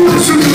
Isso